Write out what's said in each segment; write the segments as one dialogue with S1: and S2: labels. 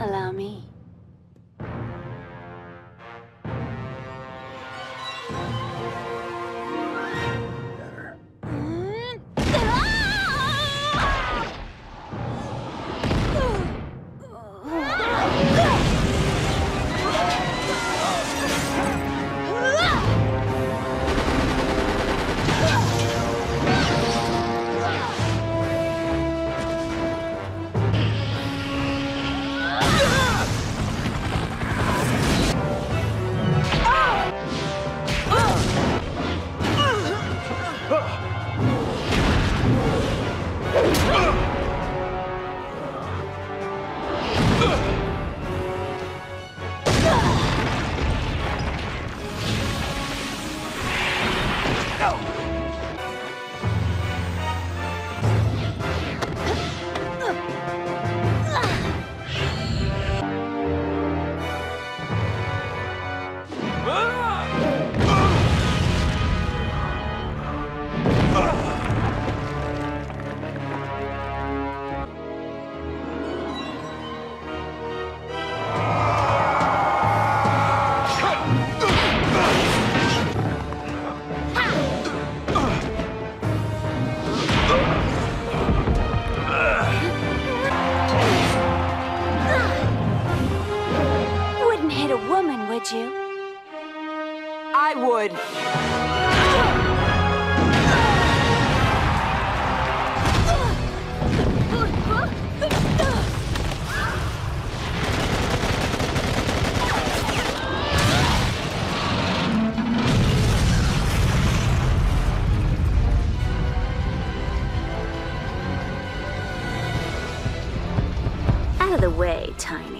S1: Allow me.
S2: I would.
S1: Out of the way, Tiny.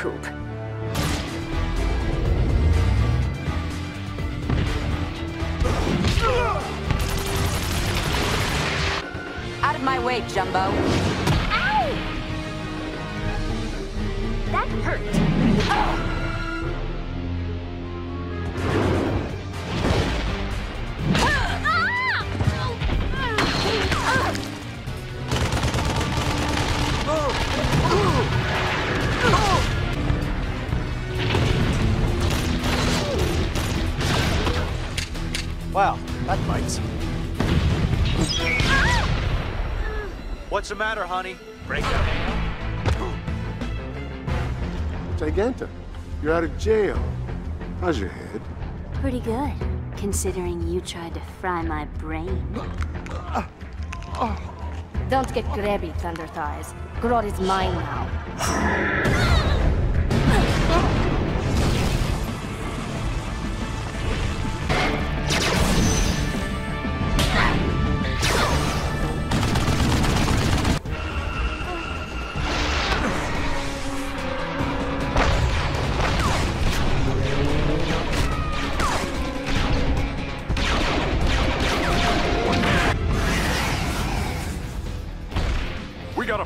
S1: Poop.
S2: Out of my way, Jumbo.
S3: Wow, that bites. Ah! What's the matter, honey? Break up.
S4: Giganta, you're out of jail. How's your head?
S1: Pretty good, considering you tried to fry my brain. Ah.
S5: Don't get grabby, Thunder Thighs. Grodd is mine now.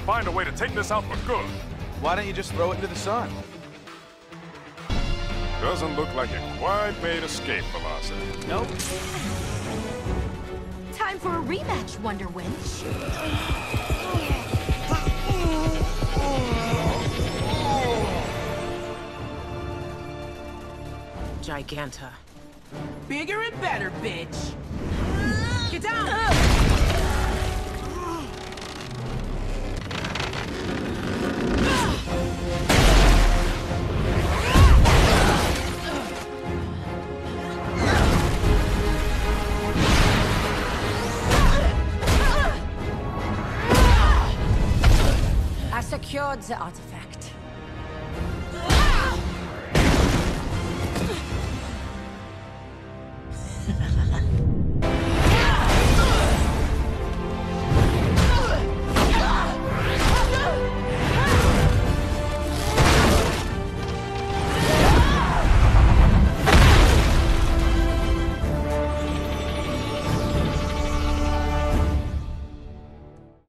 S6: find a way to take this out for good.
S7: Why don't you just throw it into the sun?
S6: Doesn't look like it quite made escape velocity.
S7: Nope.
S8: Time for a rematch, Wonder Wench.
S2: Giganta. Bigger and better, bitch. Get down!
S5: secured the artifact.